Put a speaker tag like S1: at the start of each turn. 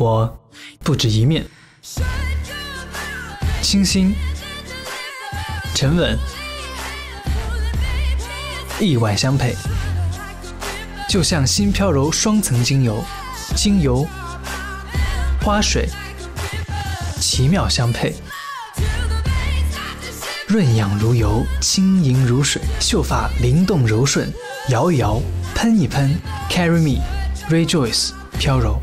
S1: 我不止一面。清新沉稳，意外相配，就像新飘柔双层精油，精油花水奇妙相配，润养如油，轻盈如水，秀发灵动柔顺，摇一摇，喷一喷，carry me，rejoice 飘柔。